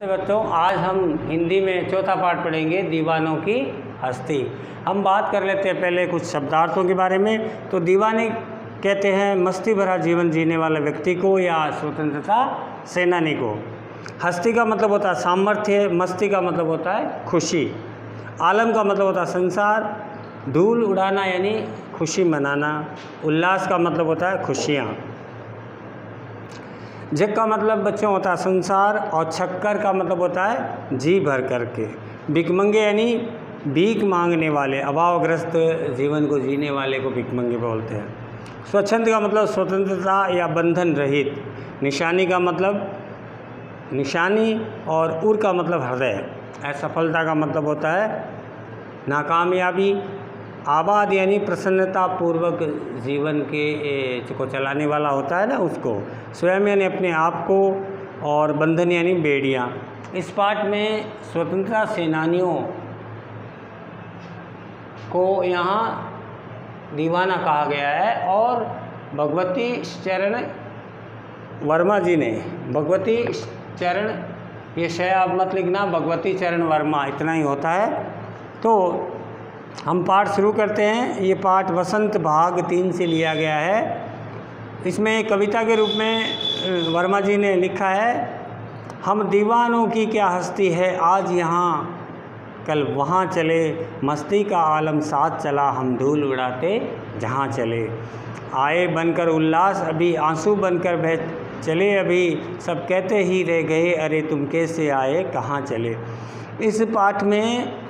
बच्चों, आज हम हिंदी में चौथा पाठ पढ़ेंगे दीवानों की हस्ती। हम बात कर लेते हैं पहले कुछ शब्दार्थों के बारे में। तो दीवाने कहते हैं, मस्ती भरा जीवन जीने वाले व्यक्ति को या स्वतंत्रता सेनानी को। हस्ती का मतलब होता है सामर्थ्य, मस्ती का मतलब होता है खुशी। आलम का मतलब होता है संसार। धूल उड़ाना यानी खुशी मनाना। उल्लास का मतलब होता है खुशियाँ। जग का मतलब बच्चों होता है संसार और छक्कर का मतलब होता है जी भर करके। भिकमंगे यानी भीख मांगने वाले, अभावग्रस्त जीवन को जीने वाले को भिकमंगे बोलते हैं। स्वच्छंद का मतलब स्वतंत्रता या बंधन रहित। निशानी का मतलब निशानी और उर का मतलब हृदय। असफलता का मतलब होता है नाकामयाबी आबाद यानी प्रसन्नता पूर्वक जीवन के को चलाने वाला होता है ना उसको। स्वयं यानी अपने आप को और बंधन यानी बेड़ियाँ। इस पाठ में स्वतंत्रता सेनानियों को यहाँ दीवाना कहा गया है और भगवती चरण वर्मा जी ने, भगवती चरण, ये शय आप मत लिखना, भगवती चरण वर्मा, इतना ही होता है। तो हम पाठ शुरू करते हैं। ये पाठ वसंत भाग तीन से लिया गया है। इसमें कविता के रूप में वर्मा जी ने लिखा है, हम दीवानों की क्या हस्ती है? आज यहाँ, कल वहाँ चले। मस्ती का आलम साथ चला, हम धूल उड़ाते जहाँ चले। आए बनकर उल्लास, अभी आँसू बनकर बह चले। अभी सब कहते ही रह गए, अरे तुम कैसे आए, कहाँ चले? इस पाठ में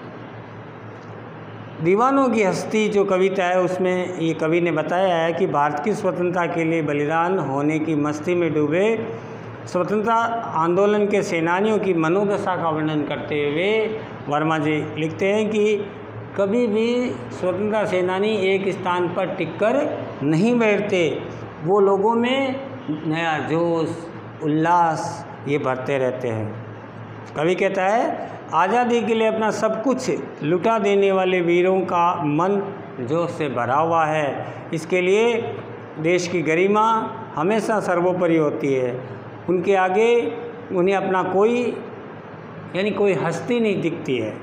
दीवानों की हस्ती जो कविता है, उसमें ये कवि ने बताया है कि भारत की स्वतंत्रता के लिए बलिदान होने की मस्ती में डूबे स्वतंत्रता आंदोलन के सेनानियों की मनोदशा का वर्णन करते हुए वर्मा जी लिखते हैं कि कभी भी स्वतंत्रता सेनानी एक स्थान पर टिककर नहीं बैठते। वो लोगों में नया जोश, उल्लास ये भरते रहते हैं। कवि कहता है आज़ादी के लिए अपना सब कुछ लुटा देने वाले वीरों का मन जोश से भरा हुआ है। इसके लिए देश की गरिमा हमेशा सर्वोपरि होती है। उनके आगे उन्हें अपना कोई, यानी कोई हस्ती नहीं दिखती है।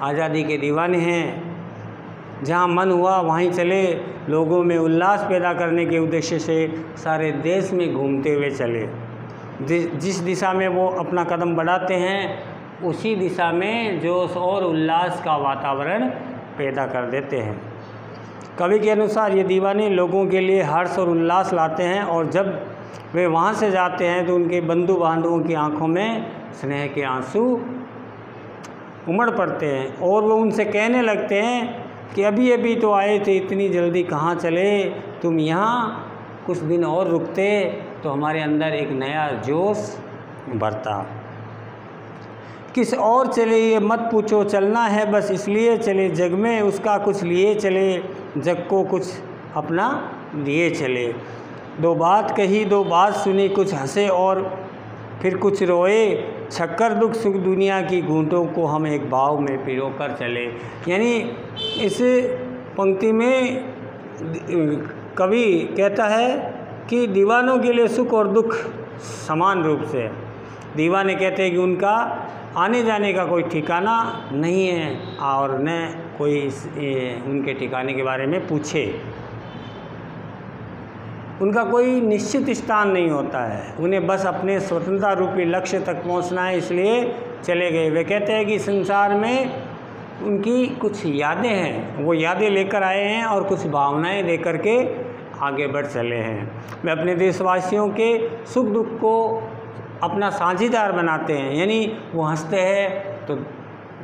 आज़ादी के दीवाने हैं। जहाँ मन हुआ, वहीं चले लोगों में उल्लास पैदा करने के उद्देश्य से सारे देश में घूमते हुए चले। जिस दिशा में वो अपना कदम बढ़ाते हैं उसी दिशा में जोश और उल्लास का वातावरण पैदा कर देते हैं। कवि के अनुसार ये दीवाने लोगों के लिए हर्ष और उल्लास लाते हैं और जब वे वहाँ से जाते हैं तो उनके बंधु बांधवों की आँखों में स्नेह के आँसू उमड़ पड़ते हैं और वो उनसे कहने लगते हैं कि अभी अभी तो आए थे, इतनी जल्दी कहाँ चले? तुम यहाँ कुछ दिन और रुकते तो हमारे अंदर एक नया जोश भरता। किस और चले ये मत पूछो, चलना है बस इसलिए चले, जग में उसका कुछ लिए चले, जग को कुछ अपना लिए चले। दो बात कही, दो बात सुनी, कुछ हंसे और फिर कुछ रोए। छक्कर, दुख, सुख दुनिया की घूंटों को हम एक भाव में पिरो कर चले। यानी इस पंक्ति में कवि कहता है कि दीवानों के लिए सुख और दुख समान रूप से दीवाने कहते हैं कि उनका आने जाने का कोई ठिकाना नहीं है और न कोई इस, उनके ठिकाने के बारे में पूछे। उनका कोई निश्चित स्थान नहीं होता है। उन्हें बस अपने स्वतंत्रता रूपी लक्ष्य तक पहुँचना है इसलिए चले गए। वे कहते हैं कि संसार में उनकी कुछ यादें हैं। वो यादें लेकर आए हैं और कुछ भावनाएँ लेकर के आगे बढ़ चले हैं। वे अपने देशवासियों के सुख दुख को अपना साझीदार बनाते हैं। यानी वो हँसते हैं तो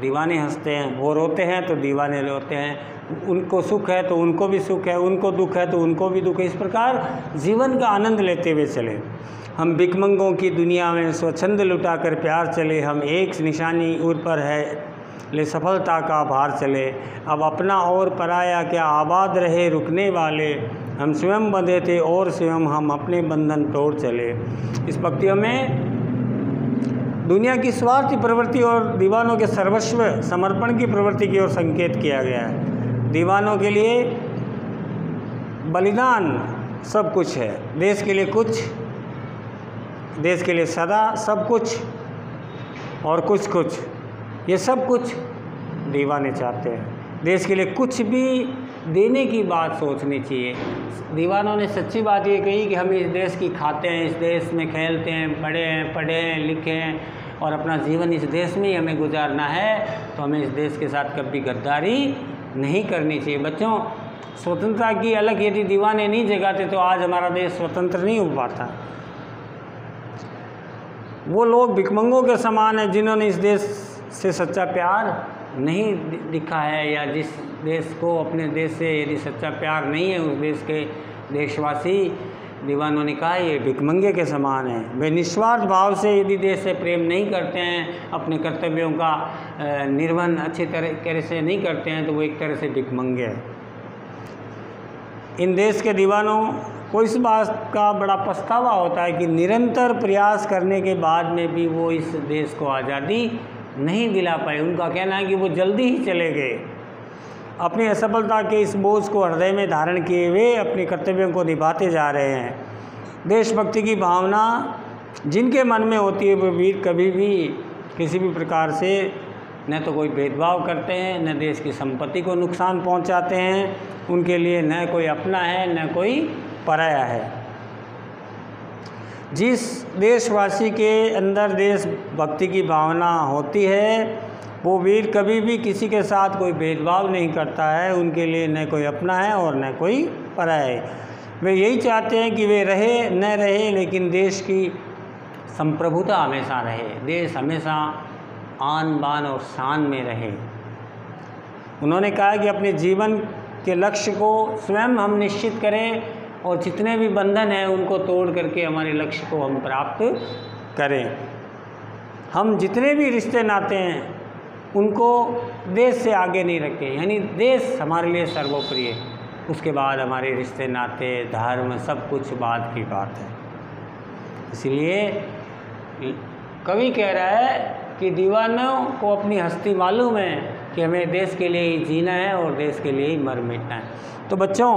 दीवाने हँसते हैं। वो रोते हैं तो दीवाने रोते हैं। उनको सुख है तो उनको भी सुख है। उनको दुख है तो उनको भी दुख है। इस प्रकार जीवन का आनंद लेते हुए चले। हम बिकमंगों की दुनिया में स्वच्छंद लुटा कर प्यार चले। हम एक निशानी उर पर है। ले सफलता का भार चले। अब अपना और पराया क्या आबाद रहे रुकने वाले? हम स्वयं बंधे थे और स्वयं हम अपने बंधन तोड़ चले। इस पंक्तियों में दुनिया की स्वार्थी प्रवृत्ति और दीवानों के सर्वस्व समर्पण की प्रवृत्ति की ओर संकेत किया गया है। दीवानों के लिए बलिदान सब कुछ है। देश के लिए कुछ, देश के लिए सदा सब कुछ और कुछ कुछ। ये सब कुछ दीवाने चाहते हैं। देश के लिए कुछ भी देने की बात सोचनी चाहिए। दीवानों ने सच्ची बात ये कही कि हम इस देश की खाते हैं, इस देश में खेलते हैं, पढ़े हैं पढ़े हैं, लिखे हैं। और अपना जीवन इस देश में ही हमें गुजारना है तो हमें इस देश के साथ कभी गद्दारी नहीं करनी चाहिए। बच्चों, स्वतंत्रता की अलग यदि दीवाने नहीं जगाते तो आज हमारा देश स्वतंत्र नहीं हो पाता। वो लोग भिकमंगों के समान हैं, जिन्होंने इस देश से सच्चा प्यार नहीं दिखा है, या जिस देश को अपने देश से यदि सच्चा प्यार नहीं है, उस देश के देशवासी दीवानों ने कहा, ये भिकमंगे के समान है। वे निस्वार्थ भाव से यदि देश से प्रेम नहीं करते हैं, अपने कर्तव्यों का निर्वहन अच्छी तरह से नहीं करते हैं तो वो एक तरह से भिकमंगे हैं। इन देश के दीवानों को इस बात का बड़ा पछतावा होता है कि निरंतर प्रयास करने के बाद में भी वो इस देश को आज़ादी नहीं दिला पाए। उनका कहना है कि वो जल्दी ही चले गए। अपनी असफलता के इस बोझ को हृदय में धारण किए हुए अपने कर्तव्यों को निभाते जा रहे हैं। देशभक्ति की भावना जिनके मन में होती है, वो वीर कभी भी किसी भी प्रकार से न तो कोई भेदभाव करते हैं, न देश की संपत्ति को नुकसान पहुंचाते हैं, उनके लिए न कोई अपना है, न कोई पराया है। जिस देशवासी के अंदर देशभक्ति की भावना होती है वो वीर कभी भी किसी के साथ कोई भेदभाव नहीं करता है, उनके लिए न कोई अपना है और न कोई पराया है। वे यही चाहते हैं कि वे रहे, न रहे, लेकिन देश की संप्रभुता हमेशा रहे। देश हमेशा आन बान और शान में रहे। उन्होंने कहा कि अपने जीवन के लक्ष्य को स्वयं हम निश्चित करें और जितने भी बंधन हैं, उनको तोड़ करके हमारे लक्ष्य को हम प्राप्त करें। हम जितने भी रिश्ते नाते हैं उनको देश से आगे नहीं रखें, यानी देश हमारे लिए सर्वोप्रिय उसके बाद हमारे रिश्ते, नाते, धर्म, सब कुछ बाद की बात है। इसलिए कवि कह रहा है कि दीवानों को अपनी हस्ती मालूम है कि हमें देश के लिए ही जीना है और देश के लिए ही मर मिटना है। तो बच्चों,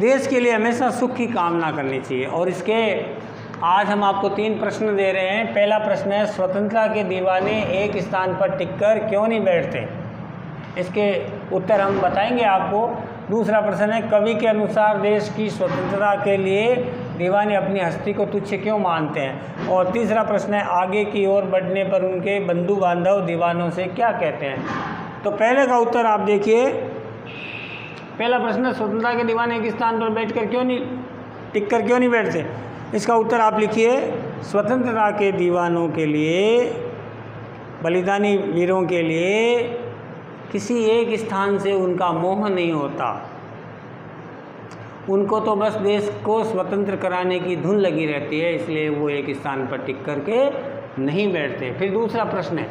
देश के लिए हमेशा सुख की कामना करनी चाहिए और इसके आज हम आपको तीन प्रश्न दे रहे हैं। पहला प्रश्न है, स्वतंत्रता के दीवाने एक स्थान पर टिककर क्यों नहीं बैठते? इसके उत्तर हम बताएँगे आपको। दूसरा प्रश्न है, कवि के अनुसार देश की स्वतंत्रता के लिए दीवाने अपनी हस्ती को तुच्छ क्यों मानते हैं? और तीसरा प्रश्न है, आगे की ओर बढ़ने पर उनके बंधु बांधव दीवानों से क्या कहते हैं? तो पहले का उत्तर आप देखिए। पहला प्रश्न है, स्वतंत्रता के दीवाने एक स्थान पर बैठकर क्यों नहीं टिक कर क्यों नहीं बैठते? इसका उत्तर आप लिखिए, स्वतंत्रता के दीवानों के लिए, बलिदानी वीरों के लिए, किसी एक स्थान से उनका मोह नहीं होता। उनको तो बस देश को स्वतंत्र कराने की धुन लगी रहती है, इसलिए वो एक स्थान पर टिक करके नहीं बैठते। फिर दूसरा प्रश्न है,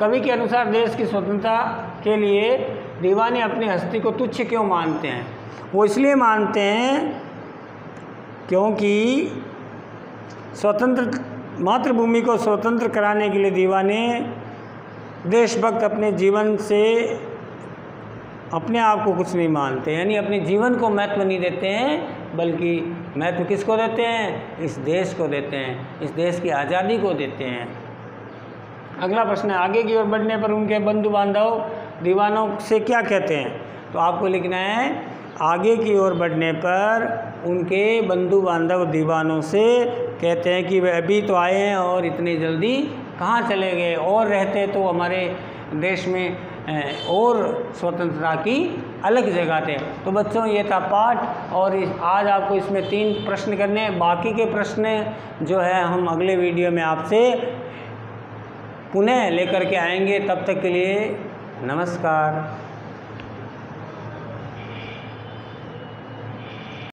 कवि के अनुसार देश की स्वतंत्रता के लिए दीवाने अपनी हस्ती को तुच्छ क्यों मानते हैं? वो इसलिए मानते हैं क्योंकि स्वतंत्र मातृभूमि को स्वतंत्र कराने के लिए दीवाने देशभक्त अपने जीवन से अपने आप को कुछ नहीं मानते, यानी अपने जीवन को महत्व नहीं देते हैं, बल्कि महत्व किसको देते हैं? इस देश को देते हैं, इस देश की आज़ादी को देते हैं। अगला प्रश्न है, आगे की ओर बढ़ने पर उनके बंधु बांधव दीवानों से क्या कहते हैं? तो आपको लिखना है आगे की ओर बढ़ने पर उनके बंधु बांधव दीवानों से कहते हैं कि वे अभी तो आए हैं और इतनी जल्दी कहाँ चले गए? और रहते तो हमारे देश में और स्वतंत्रता की अलग जगह थे। तो बच्चों, ये था पाठ और आज आपको इसमें तीन प्रश्न करने हैं। बाकी के प्रश्न जो है, हम अगले वीडियो में आपसे पुनः लेकर के आएँगे। तब तक के लिए नमस्कार।